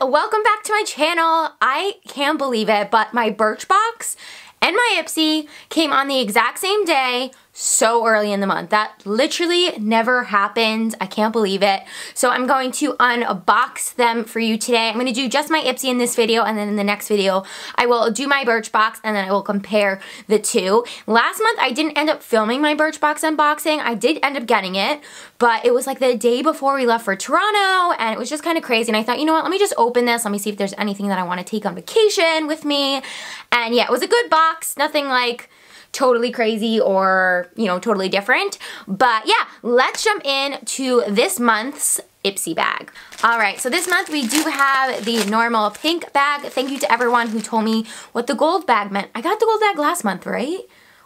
welcome back to my channel. I can't believe it, but my Birchbox and my Ipsy came on the exact same day so early in the month. That literally never happened. I can't believe it. So I'm going to unbox them for you today. I'm going to do just my Ipsy in this video and then in the next video I will do my Birchbox and then I will compare the two. Last month I didn't end up filming my Birchbox unboxing. I did end up getting it, but it was like the day before we left for Toronto and it was just kind of crazy and I thought, you know what, let me just open this. Let me see if there's anything that I want to take on vacation with me. And yeah, it was a good box. Nothing like totally crazy or, you know, totally different. But yeah, let's jump in to this month's Ipsy bag. All right, so this month we do have the normal pink bag. Thank you to everyone who told me what the gold bag meant. I got the gold bag last month, right?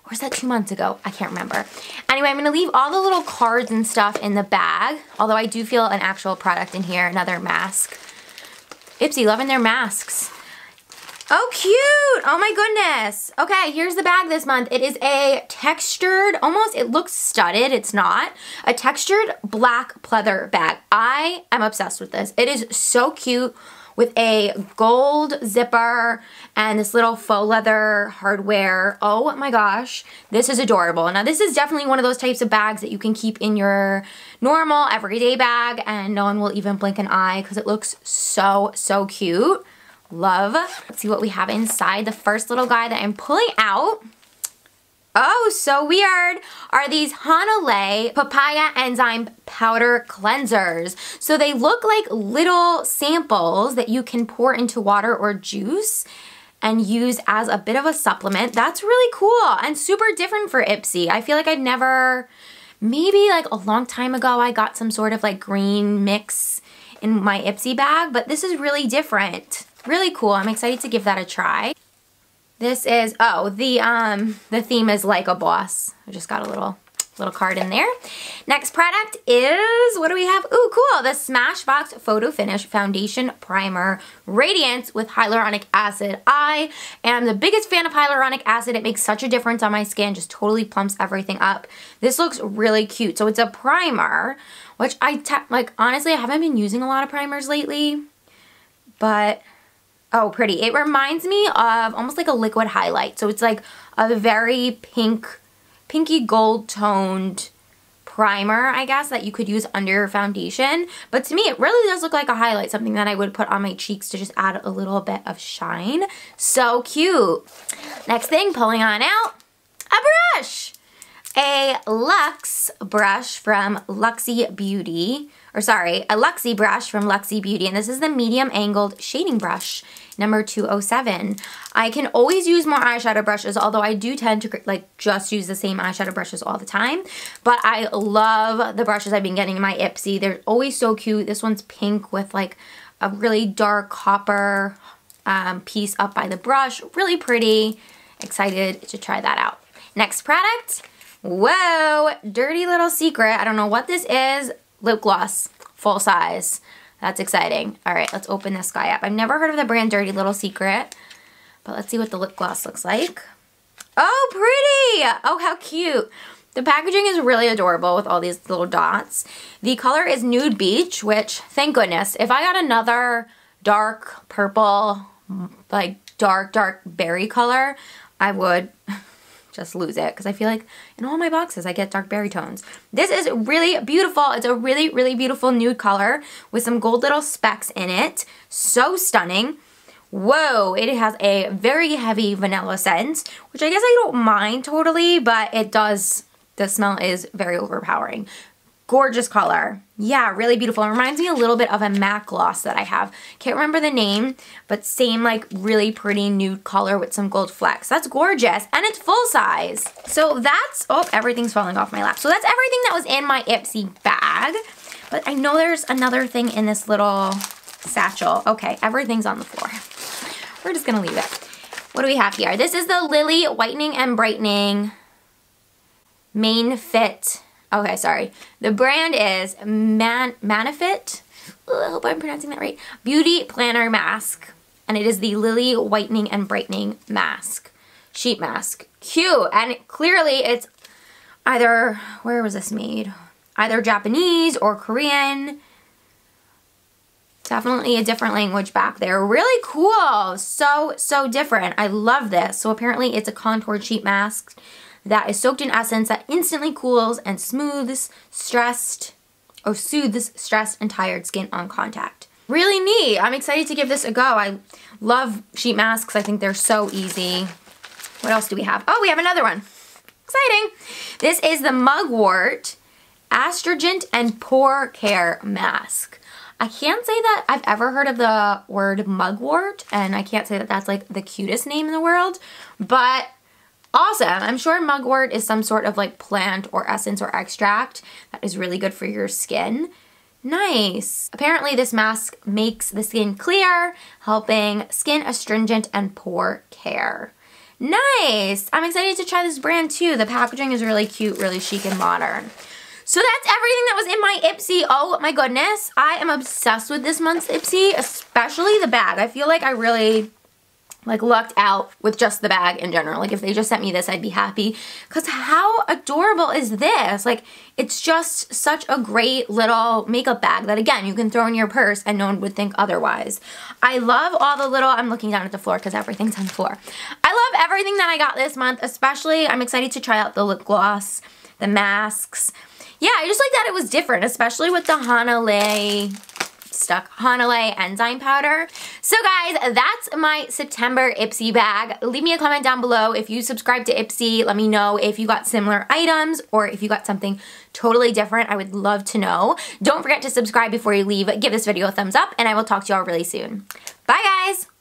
Or was that two months ago? I can't remember. Anyway, I'm gonna leave all the little cards and stuff in the bag, although I do feel an actual product in here, another mask. Ipsy, loving their masks. Oh, cute. Oh my goodness. Okay, here's the bag this month. It is a textured, almost, it looks studded. It's not. A textured black pleather bag. I am obsessed with this. It is so cute with a gold zipper and this little faux leather hardware. Oh my gosh, this is adorable. Now this is definitely one of those types of bags that you can keep in your normal everyday bag and no one will even blink an eye because it looks so, so cute love. Let's see what we have inside. The first little guy that I'm pulling out Oh, so weird, are these Hanalei Papaya Enzyme Powder Cleansers. So they look like little samples that you can pour into water or juice and use as a bit of a supplement. That's really cool and super different for Ipsy. I feel like I've never, maybe like a long time ago, I got some sort of like green mix in my Ipsy bag, but this is really different. Really cool. I'm excited to give that a try. This is, oh, the um the theme is like a boss. I just got a little little card in there. Next product is, what do we have? Ooh, cool, the Smashbox Photo Finish Foundation Primer Radiance with Hyaluronic Acid. I am the biggest fan of hyaluronic acid. It makes such a difference on my skin, just totally plumps everything up. This looks really cute. So it's a primer, which I, like, honestly, I haven't been using a lot of primers lately, but Oh, pretty. It reminds me of almost like a liquid highlight. So it's like a very pink, pinky gold toned primer, I guess, that you could use under your foundation. But to me, it really does look like a highlight, something that I would put on my cheeks to just add a little bit of shine. So cute. Next thing, pulling on out, a brush. A Luxe brush from Luxie Beauty or sorry, a Luxie brush from Luxie Beauty, and this is the medium angled shading brush, number 207. I can always use more eyeshadow brushes, although I do tend to like just use the same eyeshadow brushes all the time, but I love the brushes I've been getting in my Ipsy. They're always so cute. This one's pink with like a really dark copper um, piece up by the brush. Really pretty. Excited to try that out. Next product. Whoa, Dirty Little Secret. I don't know what this is lip gloss, full size. That's exciting. All right, let's open this guy up. I've never heard of the brand Dirty Little Secret, but let's see what the lip gloss looks like. Oh, pretty! Oh, how cute. The packaging is really adorable with all these little dots. The color is Nude Beach, which, thank goodness, if I got another dark purple, like dark, dark berry color, I would just lose it because I feel like in all my boxes I get dark berry tones. This is really beautiful. It's a really, really beautiful nude color with some gold little specks in it. So stunning. Whoa, it has a very heavy vanilla scent, which I guess I don't mind totally, but it does, the smell is very overpowering. Gorgeous color. Yeah, really beautiful. It reminds me a little bit of a MAC gloss that I have. Can't remember the name, but same like really pretty nude color with some gold flecks. That's gorgeous. And it's full size. So that's, oh, everything's falling off my lap. So that's everything that was in my Ipsy bag. But I know there's another thing in this little satchel. Okay, everything's on the floor. We're just gonna leave it. What do we have here? This is the Lily Whitening and Brightening Manefit Okay, sorry. The brand is Man Manefit. I hope I'm pronouncing that right. Beauty Planner Mask. And it is the Lily Whitening and Brightening Mask. Sheet mask. Cute. And clearly it's either, where was this made? Either Japanese or Korean. Definitely a different language back there. Really cool. So, so different. I love this. So apparently it's a contoured sheet mask that is soaked in essence that instantly cools and smooths stressed or soothes stressed and tired skin on contact. Really neat. I'm excited to give this a go. I love sheet masks. I think they're so easy. What else do we have? Oh, we have another one. Exciting. This is the Mugwort Astringent and Pore Care Mask. I can't say that I've ever heard of the word mugwort, and I can't say that that's like the cutest name in the world, but awesome. I'm sure mugwort is some sort of like plant or essence or extract that is really good for your skin. Nice. Apparently this mask makes the skin clear, helping skin astringent and pore care. Nice. I'm excited to try this brand too. The packaging is really cute, really chic and modern. So that's everything that was in my Ipsy. Oh my goodness. I am obsessed with this month's Ipsy, especially the bag. I feel like I really like lucked out with just the bag in general. Like if they just sent me this, I'd be happy. Cause how adorable is this? Like it's just such a great little makeup bag that again, you can throw in your purse and no one would think otherwise. I love all the little, I'm looking down at the floor because everything's on the floor. I love everything that I got this month, especially I'm excited to try out the lip gloss, the masks. Yeah, I just like that it was different, especially with the Hanalei stuck Hanalei enzyme powder. So guys, that's my September Ipsy bag. Leave me a comment down below if you subscribe to Ipsy. Let me know if you got similar items or if you got something totally different. I would love to know. Don't forget to subscribe before you leave. Give this video a thumbs up and I will talk to y'all really soon. Bye guys!